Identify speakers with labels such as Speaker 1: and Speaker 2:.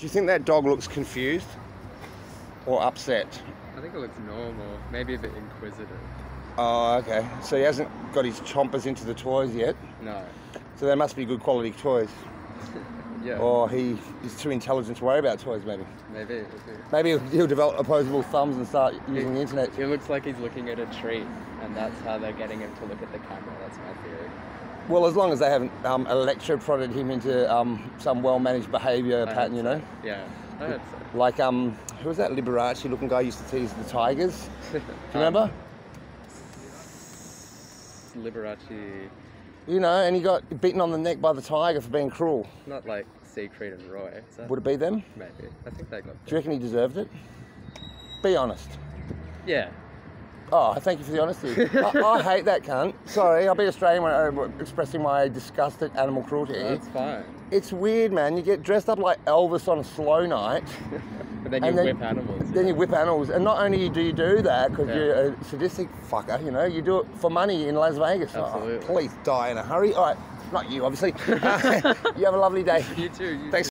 Speaker 1: Do you think that dog looks confused or upset?
Speaker 2: I think it looks normal, maybe a bit inquisitive.
Speaker 1: Oh, okay. So he hasn't got his chompers into the toys yet.
Speaker 2: No.
Speaker 1: So they must be good quality toys.
Speaker 2: Yeah.
Speaker 1: Or he is too intelligent to worry about toys, maybe.
Speaker 2: Maybe. maybe.
Speaker 1: Maybe he'll, he'll develop opposable thumbs and start using the internet.
Speaker 2: It looks like he's looking at a tree, and that's how they're getting him to look at the camera. That's my theory.
Speaker 1: Well, as long as they haven't um, electroprodded him into um, some well-managed behaviour pattern, you
Speaker 2: so.
Speaker 1: know.
Speaker 2: Yeah, I hope so.
Speaker 1: Like um, who was that Liberace-looking guy used to tease the tigers? Do you remember?
Speaker 2: Liberace,
Speaker 1: You know, and he got beaten on the neck by the tiger for being cruel.
Speaker 2: not like Siegfried and Roy. That?
Speaker 1: Would it be them?
Speaker 2: Maybe. I think they got.
Speaker 1: Do you reckon he deserved it? Be honest.
Speaker 2: Yeah.
Speaker 1: Oh, thank you for the honesty. I, I hate that cunt. Sorry, I'll be Australian when I'm uh, expressing my disgust at animal cruelty.
Speaker 2: That's fine.
Speaker 1: It's weird, man. You get dressed up like Elvis on a slow night,
Speaker 2: But then you
Speaker 1: And then-
Speaker 2: whip animals.
Speaker 1: then you whip animals, and not only do you do that because
Speaker 2: Yeah.
Speaker 1: you're a sadistic fucker, you know, you do it for money in Las Vegas. Oh, please die in a hurry. All right, not you, obviously. you have a lovely day.
Speaker 2: You too. You
Speaker 1: Thanks.